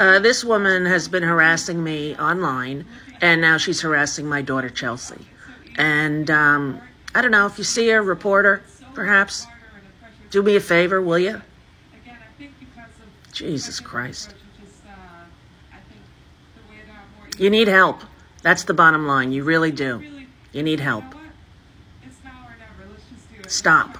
Uh, this woman has been harassing me online, and now she's harassing my daughter Chelsea. And um, I don't know if you see her, reporter, perhaps do me a favor, will you? Jesus Christ. You need help. That's the bottom line. You really do. You need help. Stop.